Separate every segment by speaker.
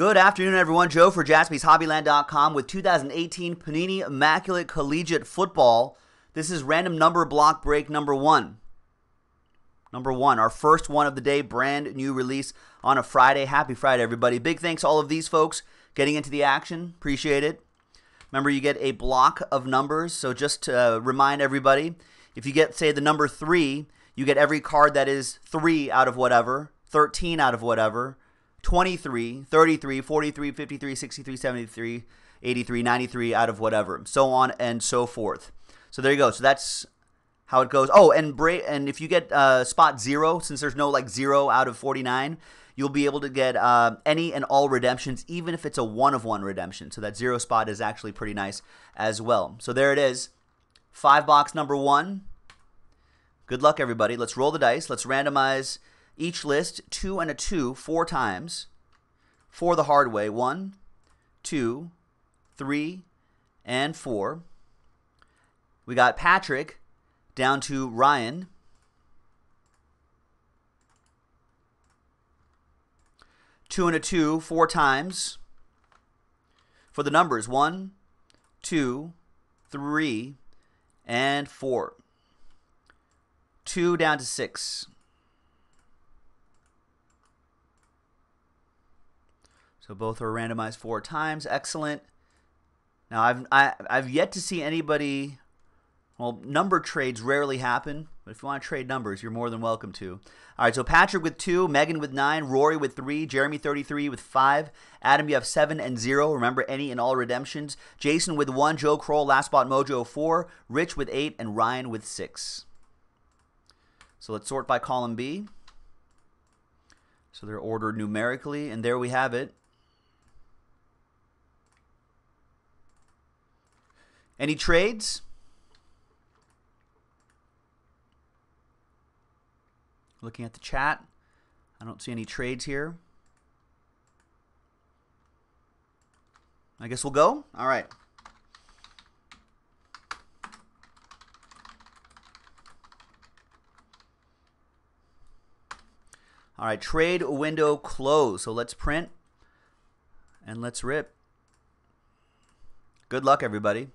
Speaker 1: Good afternoon, everyone. Joe for jaspyshobbyland.com with 2018 Panini Immaculate Collegiate Football. This is random number block break number one. Number one, our first one of the day, brand new release on a Friday. Happy Friday, everybody. Big thanks to all of these folks getting into the action. Appreciate it. Remember, you get a block of numbers. So just to uh, remind everybody, if you get, say, the number three, you get every card that is three out of whatever, 13 out of whatever, 23, 33, 43, 53, 63, 73, 83, 93 out of whatever, so on and so forth. So there you go. So that's how it goes. Oh, and bra- and if you get uh, spot zero, since there's no like zero out of 49, you'll be able to get uh, any and all redemptions, even if it's a one of one redemption. So that zero spot is actually pretty nice as well. So there it is. Five box number one. Good luck, everybody. Let's roll the dice. Let's randomize each list two and a two four times for the hard way. One, two, three, and four. We got Patrick down to Ryan. Two and a two, four times. For the numbers, one, two, three, and four. Two down to six. So both are randomized four times. Excellent. Now I've I, have i have yet to see anybody well, number trades rarely happen, but if you want to trade numbers, you're more than welcome to. All right, so Patrick with two, Megan with nine, Rory with three, Jeremy 33 with five, Adam, you have seven and zero. Remember, any and all redemptions. Jason with one, Joe Kroll, Last Spot Mojo four, Rich with eight, and Ryan with six. So let's sort by column B. So they're ordered numerically, and there we have it. Any trades? Looking at the chat, I don't see any trades here. I guess we'll go. All right. All right, trade window closed. So let's print and let's rip. Good luck, everybody.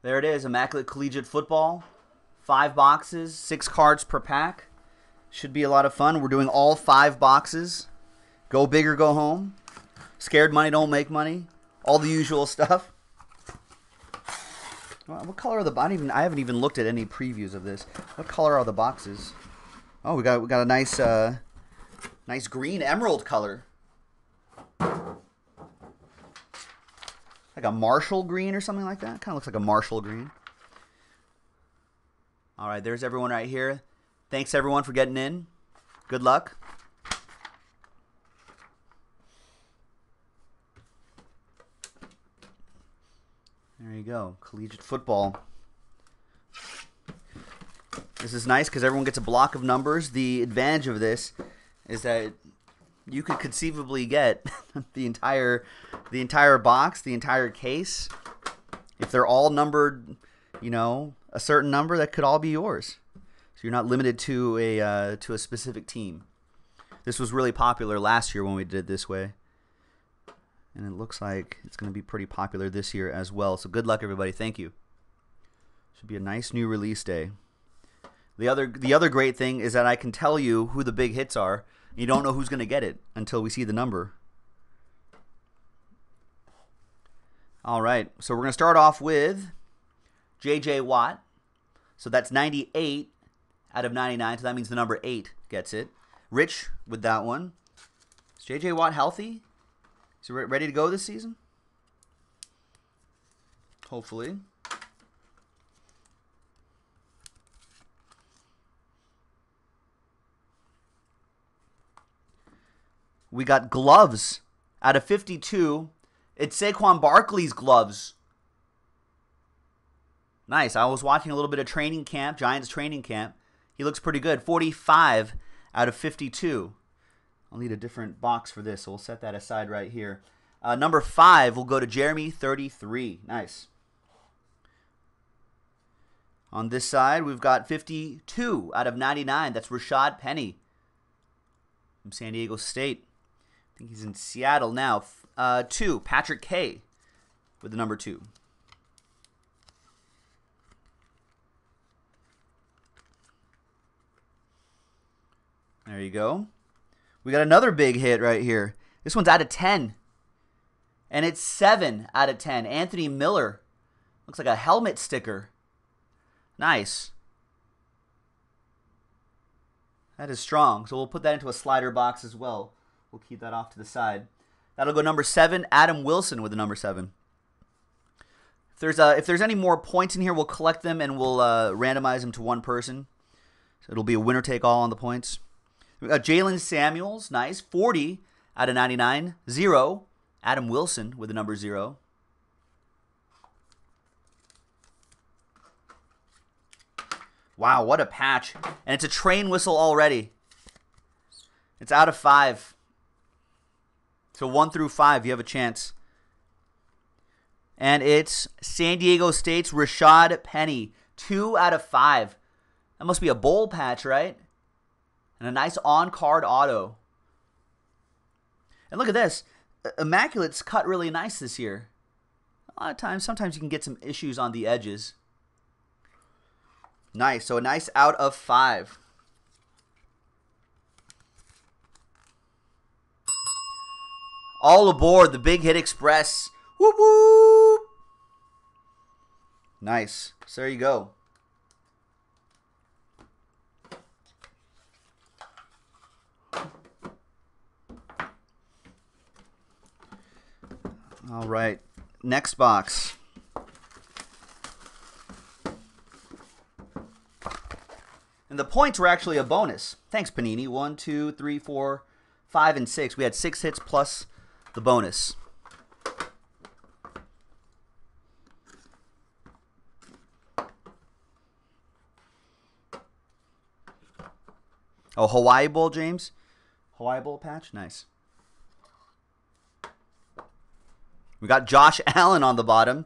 Speaker 1: There it is, Immaculate Collegiate Football. Five boxes, six cards per pack. Should be a lot of fun. We're doing all five boxes. Go big or go home. Scared money don't make money. All the usual stuff. What color are the? I, I haven't even looked at any previews of this. What color are the boxes? Oh, we got we got a nice uh, nice green emerald color. Like a Marshall green or something like that. Kind of looks like a Marshall green. All right, there's everyone right here. Thanks everyone for getting in. Good luck. There you go. Collegiate football. This is nice because everyone gets a block of numbers. The advantage of this is that you could conceivably get the entire the entire box, the entire case. If they're all numbered, you know, a certain number, that could all be yours. So you're not limited to a uh, to a specific team. This was really popular last year when we did this way. And it looks like it's going to be pretty popular this year as well. So good luck everybody. Thank you. Should be a nice new release day. The other the other great thing is that I can tell you who the big hits are you don't know who's going to get it until we see the number. All right, so we're going to start off with J.J. Watt. So that's 98 out of 99, so that means the number 8 gets it. Rich with that one. Is J.J. Watt healthy? Is he ready to go this season? Hopefully. We got gloves out of 52. It's Saquon Barkley's gloves. Nice. I was watching a little bit of training camp, Giants training camp. He looks pretty good. 45 out of 52. I'll need a different box for this, so we'll set that aside right here. Uh, number five will go to Jeremy 33. Nice. On this side, we've got 52 out of 99. That's Rashad Penny from San Diego State. Think he's in Seattle now. Uh, two, Patrick K with the number two. There you go. We got another big hit right here. This one's out of 10. And it's 7 out of 10. Anthony Miller. Looks like a helmet sticker. Nice. That is strong. So we'll put that into a slider box as well. We'll keep that off to the side. That'll go number 7, Adam Wilson with the number 7. If there's, uh, if there's any more points in here, we'll collect them and we'll uh, randomize them to one person. So it'll be a winner take all on the points. Jaylen Samuels, nice. 40 out of 99. Zero, Adam Wilson with the number zero. Wow, what a patch. And it's a train whistle already. It's out of five. So one through five, you have a chance. And it's San Diego State's Rashad Penny. Two out of five. That must be a bowl patch, right? And a nice on card auto. And look at this. Immaculate's cut really nice this year. A lot of times, sometimes you can get some issues on the edges. Nice. So a nice out of five. All aboard the Big Hit Express. Whoop whoop. Nice. So there you go. All right. Next box. And the points were actually a bonus. Thanks, Panini. One, two, three, four, five, and six. We had six hits plus the bonus. Oh, Hawaii Bowl, James? Hawaii Bowl patch? Nice. We got Josh Allen on the bottom.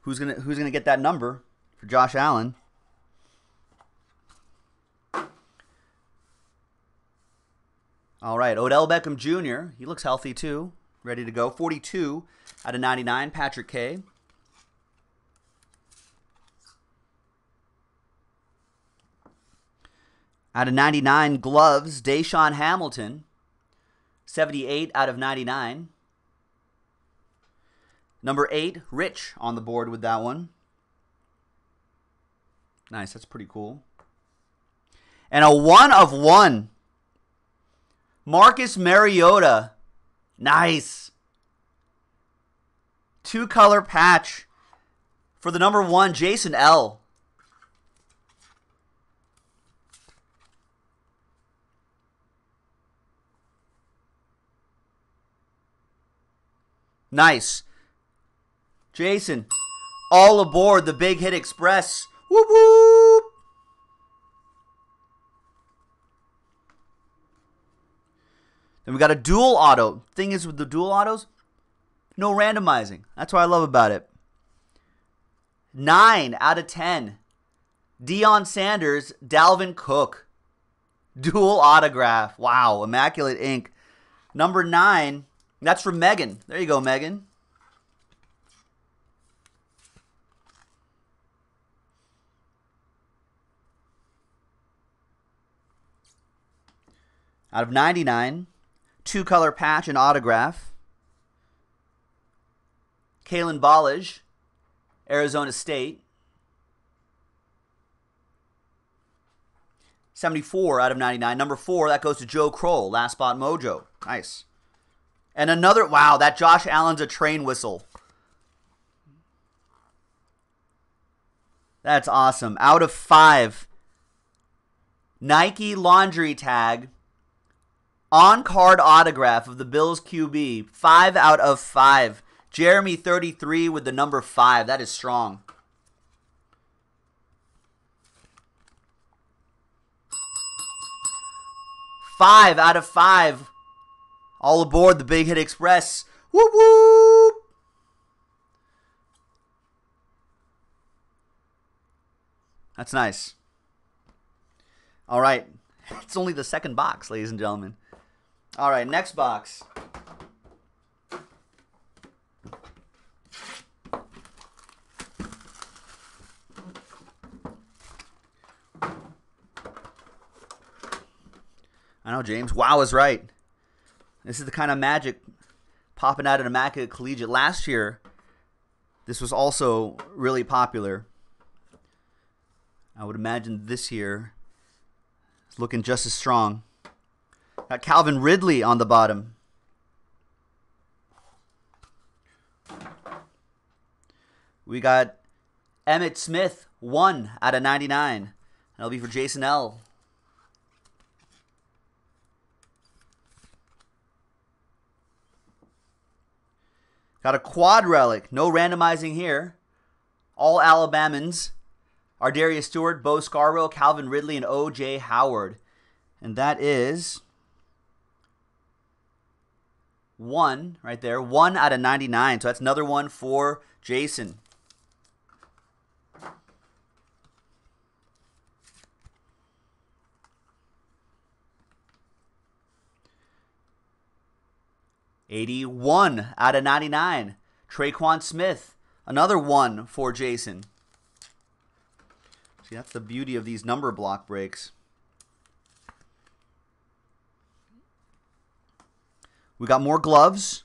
Speaker 1: Who's gonna Who's gonna get that number for Josh Allen? All right, Odell Beckham Jr. He looks healthy too, ready to go. 42 out of 99. Patrick K. Out of 99 gloves, DaeSean Hamilton. 78 out of 99. Number eight, Rich on the board with that one. Nice, that's pretty cool. And a one of one. Marcus Mariota. Nice. Two color patch for the number one, Jason L. Nice. Jason, all aboard the Big Hit Express. Whoop whoop. Then we got a dual auto. Thing is with the dual autos, no randomizing. That's what I love about it. Nine out of ten. Deion Sanders, Dalvin Cook. Dual autograph. Wow. Immaculate ink. Number nine. That's from Megan. There you go, Megan. Out of 99, two color patch and autograph. Kalen Ballage, Arizona State. 74 out of 99. Number four, that goes to Joe Kroll, last spot mojo. Nice. And another, wow, that Josh Allen's a train whistle. That's awesome. Out of five. Nike laundry tag on card autograph of the Bills QB. Five out of five. Jeremy 33 with the number five. That is strong. Five out of five. All aboard the Big Hit Express. Whoop whoop. That's nice. All right. It's only the second box, ladies and gentlemen. All right, next box. I know, James. Wow is right. This is the kind of magic popping out of Immaculate Collegiate. Last year, this was also really popular. I would imagine this year looking just as strong. Got Calvin Ridley on the bottom. We got Emmitt Smith, 1 out of 99. That'll be for Jason L. Got a quad relic. No randomizing here. All Alabamans are Darius Stewart, Bo Scarbrough, Calvin Ridley, and O.J. Howard. And that is one right there. One out of 99. So that's another one for Jason. Eighty-one out of ninety-nine. Tre'Quan Smith, another one for Jason. See, that's the beauty of these number block breaks. We got more gloves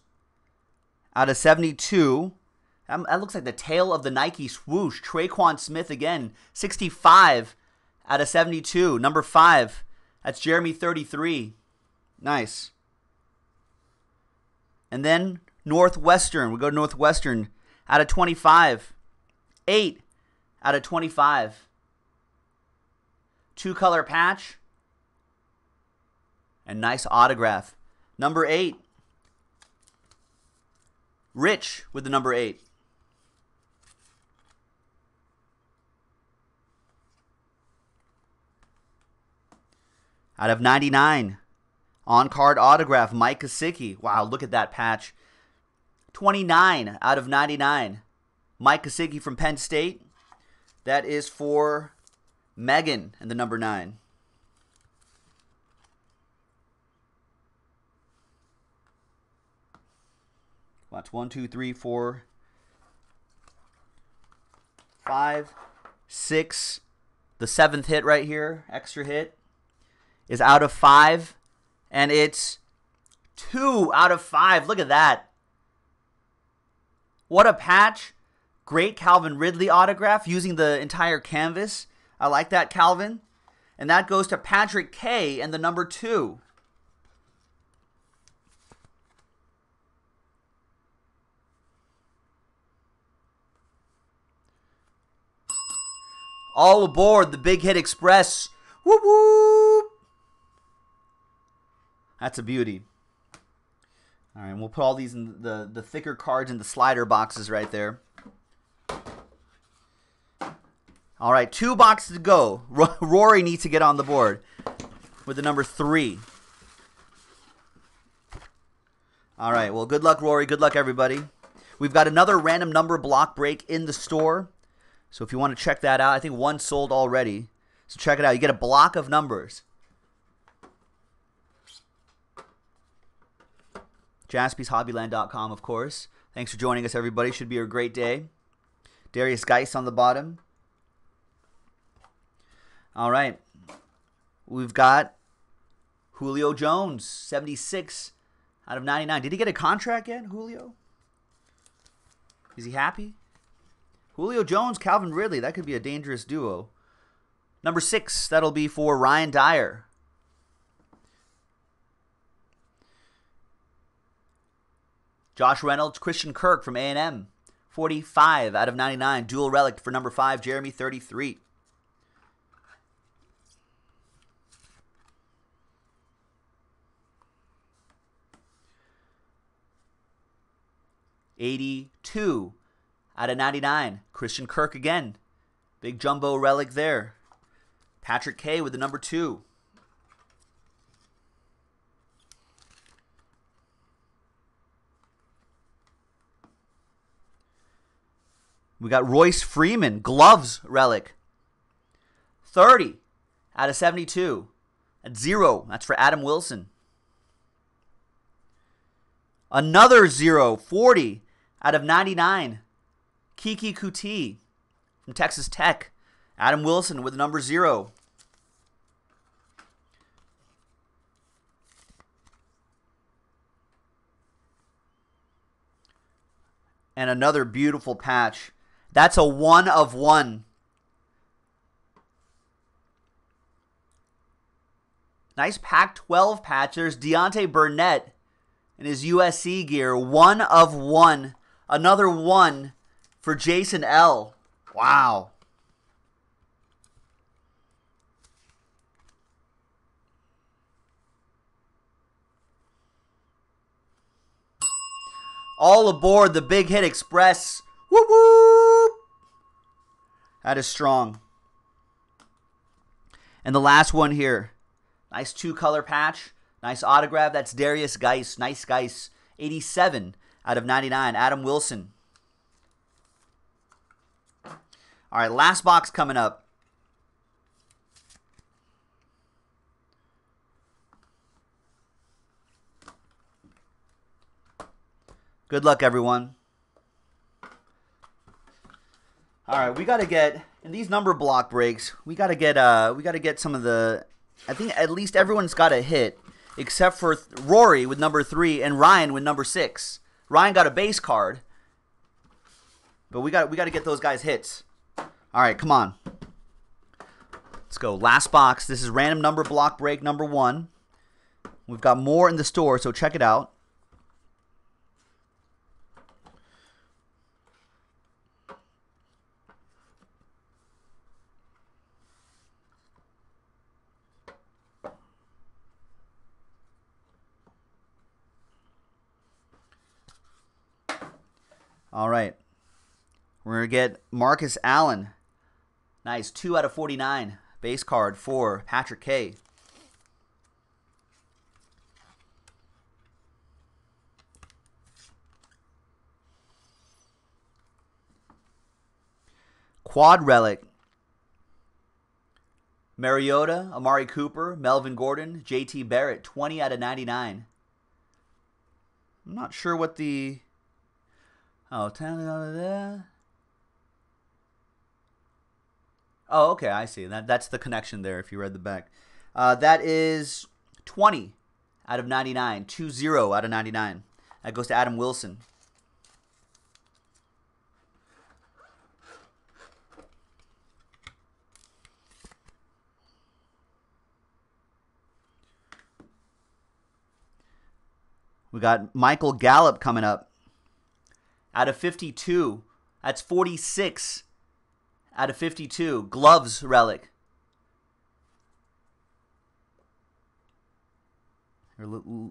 Speaker 1: out of 72. Um, that looks like the tail of the Nike swoosh. Tre'Quan Smith again, 65 out of 72. Number five, that's Jeremy 33. Nice. And then Northwestern. We go to Northwestern out of 25. 8 out of 25. Two color patch. And nice autograph. Number 8. Rich with the number 8. Out of 99. On card autograph, Mike Gesicki. Wow, look at that patch. 29 out of 99. Mike Gesicki from Penn State. That is for Megan and the number 9. Watch one, two, three, four, five, six. The seventh hit right here, extra hit, is out of five and it's two out of five. Look at that. What a patch. Great Calvin Ridley autograph using the entire canvas. I like that, Calvin. And that goes to Patrick K and the number two. All aboard the Big Hit Express. Whoop whoop. That's a beauty. All right, we'll put all these in the, the thicker cards in the slider boxes right there. All right, two boxes to go. Rory needs to get on the board with the number three. All right, well, good luck, Rory. Good luck, everybody. We've got another random number block break in the store. So if you want to check that out, I think one sold already. So check it out. You get a block of numbers. JaspysHobbyland.com, of course. Thanks for joining us, everybody. Should be a great day. Derrius Guice on the bottom. All right. We've got Julio Jones, 76 out of 99. Did he get a contract yet, Julio? Is he happy? Julio Jones, Calvin Ridley. That could be a dangerous duo. Number six, that'll be for Ryan Dyer. Josh Reynolds, Christian Kirk from A&M, 45 out of 99. Dual relic for number 5, Jeremy 33. Eighty-two out of ninety-nine. Christian Kirk again. Big jumbo relic there. Patrick K with the number two. We got Royce Freeman, gloves relic. 30 out of 72. At zero, that's for Adam Wilson. Another zero, 40 out of 99. Keke Coutee from Texas Tech. Adam Wilson with number zero. And another beautiful patch. That's a one of one. Nice Pac 12 patch. There's Deontay Burnett in his USC gear. One of one. Another one for Jason L. Wow. All aboard the Big Hit Express. Whoop whoop. That is strong. And the last one here. Nice two color patch. Nice autograph. That's Derrius Guice. Nice Guice. 87 out of 99. Adam Wilson. All right, last box coming up. Good luck, everyone. All right, we got to get in these number block breaks. We got to get uh, we got to get some of the. I think at least everyone's got a hit, except for Rory with number three and Ryan with number six. Ryan got a base card, but we got we got to get those guys hits. All right, come on. Let's go. Last box. This is random number block break number one. We've got more in the store, so check it out. All right. We're going to get Marcus Allen. Nice. 2 out of 49. Base card for Patrick K. Quad Relic. Mariota, Amari Cooper, Melvin Gordon, JT Barrett, 20 out of 99. I'm not sure what the Oh, tell me over there. Oh, okay, I see. That that's the connection there. If you read the back, uh, that is twenty out of ninety nine. Two zero out of ninety nine. That goes to Adam Wilson. We got Michael Gallup coming up out of 52. That's 46 out of 52. Gloves relic.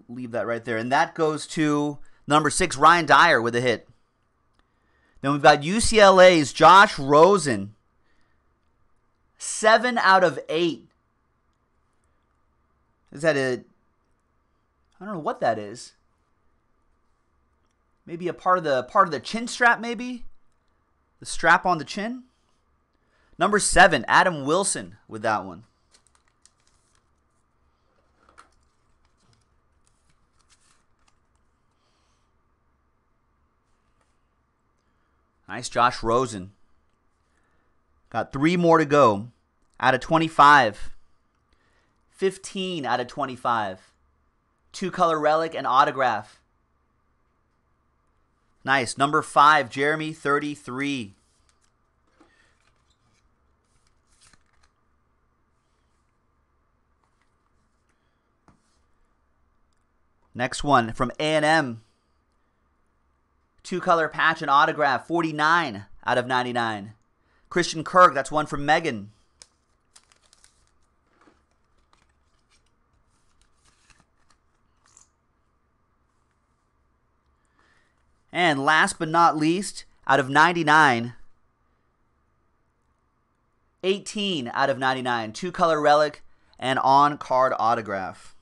Speaker 1: leave that right there. And that goes to number six, Ryan Dyer with a hit. Then we've got UCLA's Josh Rosen. Seven out of eight. Is that a. I don't know what that is. Maybe a part of the part of the chin strap, maybe? The strap on the chin? Number seven, Adam Wilson with that one. Nice Josh Rosen. Got three more to go out of 25. 15 out of 25. Two color relic and autograph. Nice. Number five, Jeremy 33. Next one from A&M. Two color patch and autograph, 49 out of 99. Christian Kirk, that's one from Megan. And last but not least, out of 99, 18 out of 99, two color relic and on card autograph.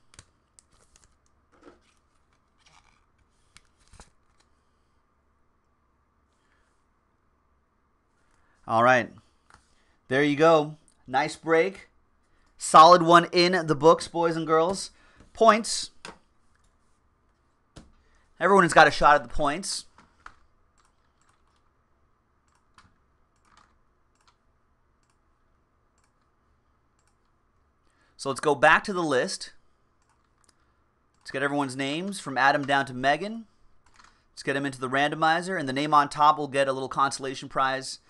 Speaker 1: All right. There you go. Nice break. Solid one in the books, boys and girls. Points. Everyone has got a shot at the points. So let's go back to the list. Let's get everyone's names from Adam down to Megan. Let's get them into the randomizer, and the name on top will get a little consolation prize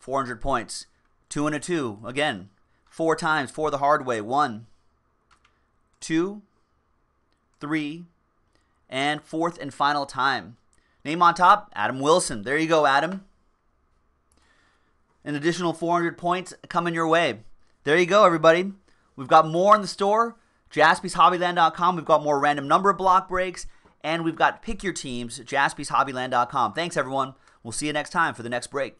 Speaker 1: 400 points. Two and a two. Again, four times, four the hard way. One, two, three, and fourth and final time. Name on top, Adam Wilson. There you go, Adam. An additional 400 points coming your way. There you go, everybody. We've got more in the store. JaspysHobbyland.com. We've got more random number block breaks. And we've got pick your teams, jaspyshobbyland.com. Thanks, everyone. We'll see you next time for the next break.